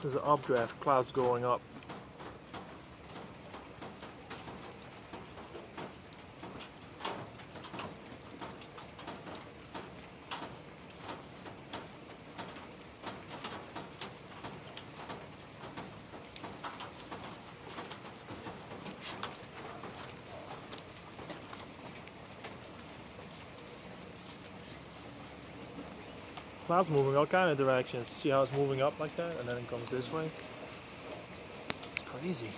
There's an updraft, clouds going up. Clouds moving all kind of directions. See how it's moving up like that, and then it comes this way. It's crazy.